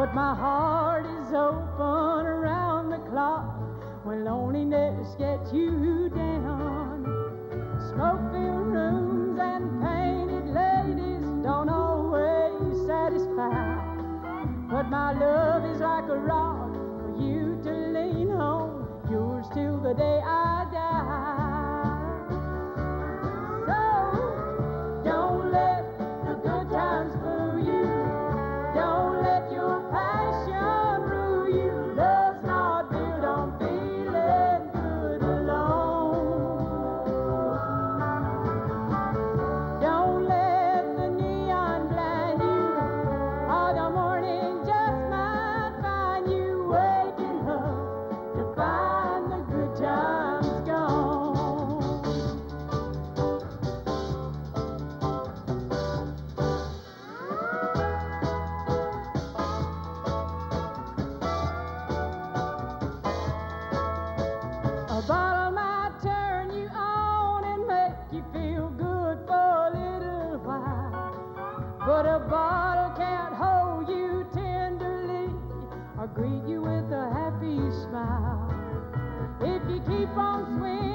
But my heart is open around the clock when loneliness gets you down. Smoke filled rooms and painted ladies don't always satisfy. But my love is like a rock for you to lean on, yours till the day I bottle can't hold you tenderly or greet you with a happy smile. If you keep on swinging.